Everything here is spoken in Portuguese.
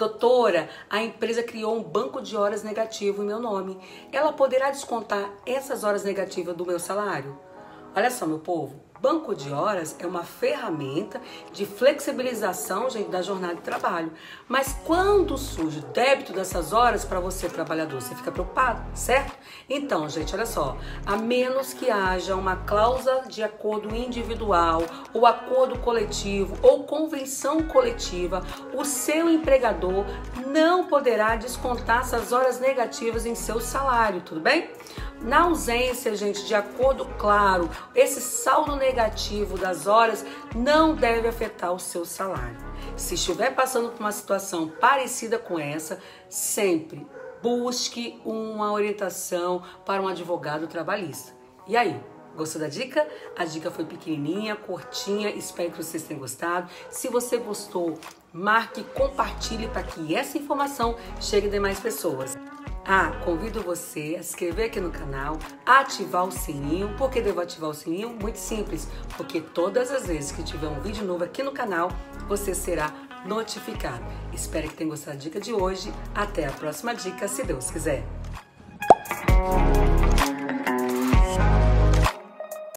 Doutora, a empresa criou um banco de horas negativo em meu nome. Ela poderá descontar essas horas negativas do meu salário? Olha só, meu povo, Banco de horas é uma ferramenta de flexibilização gente, da jornada de trabalho. Mas quando surge o débito dessas horas para você, trabalhador, você fica preocupado, certo? Então, gente, olha só. A menos que haja uma cláusula de acordo individual, ou acordo coletivo, ou convenção coletiva, o seu empregador não poderá descontar essas horas negativas em seu salário, tudo bem? Na ausência, gente, de acordo claro, esse saldo negativo das horas não deve afetar o seu salário. Se estiver passando por uma situação parecida com essa, sempre busque uma orientação para um advogado trabalhista. E aí, Gostou da dica? A dica foi pequenininha, curtinha, espero que vocês tenham gostado. Se você gostou, marque, compartilhe para que essa informação chegue a demais pessoas. Ah, convido você a se inscrever aqui no canal, ativar o sininho. Por que devo ativar o sininho? Muito simples, porque todas as vezes que tiver um vídeo novo aqui no canal, você será notificado. Espero que tenha gostado da dica de hoje. Até a próxima dica, se Deus quiser.